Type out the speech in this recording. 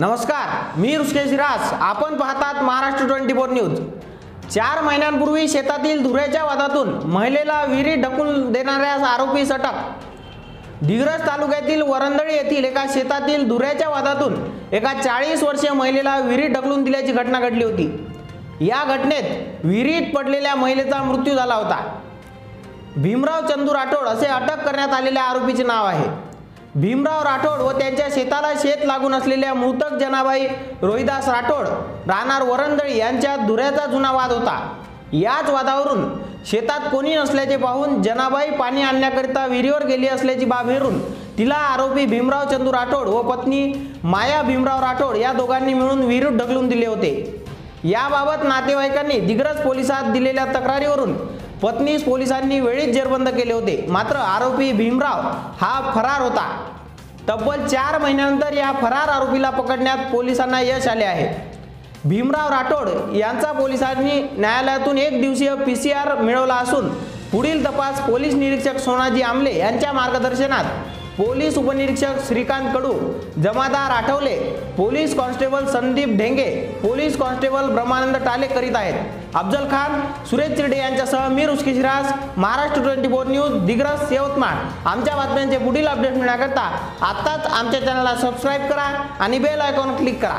नमस्कार मी ऋषकेश रास आपण पाहतात महाराष्ट्र ट्वेंटी फोर न्यूज. चार महिन्यांपूर्वी शेतातील धुऱ्याच्या वादातून महिलेला विहिरीत ढकलून देणाऱ्या आरोपीस अटक दिग्रज तालुक्यातील वरंदळी येथील एका शेतातील धुऱ्याच्या वादातून एका चाळीस वर्षीय महिलेला विहिरीत ढकलून दिल्याची घटना घडली होती. या घटनेत विहिरीत पडलेल्या महिलेचा मृत्यू झाला होता. भीमराव चंदू राठोड असे अटक करण्यात आलेल्या आरोपीचे नाव आहे. भीमराव राठोड व त्यांच्या शेताला शेत लागून असलेल्या मृतक जनाबाई रोहिदास राठोड राहणार वरंदळी यांच्या धुऱ्याचा जुना वाद होता. याच वादावरून शेतात कोणी नसल्याचे पाहून जनाबाई पाणी आणण्याकरिता विहिरीवर गेली असल्याची बाब हेरून तिला आरोपी भीमराव चंदू राठोड व पत्नी माया भीमराव राठोड या दोघांनी मिळून विहिरीत ढकलून दिले होते. याबाबत नातेवाईकांनी दिग्रज पोलिसात दिलेल्या तक्रारीवरून पत्नीस पोलिसांनी वेळीच जेरबंद केले होते. मात्र आरोपी भीमराव हा फरार होता. तब्बल चार महिन्यानंतर या फरार आरोपीला पकडण्यात पोलिसांना यश आले आहे. भीमराव राठोड यांचा पोलिसांनी न्यायालयातून एक दिवसीय पी सी आर मिळवला असून पुढील तपास पोलीस निरीक्षक सोनाजी आमले यांच्या मार्गदर्शनात पोलीस उपनिरीक्षक श्रीकांत कडू जमादार Athawale police constable Sandeep Dhenge police constable Brahmanand Tale करीत आहेत. अफजल खान सुरेश चिरडे यांच्यासह मी Ruski Shiraj Maharashtra twenty four news Digras Yavatmal. आमच्या बातम्यांचे पुढील अपडेट मिळण्याकरता आत्ताच आमच्या चॅनलला सबस्क्राईब करा आणि बेल आयकॉन क्लिक करा.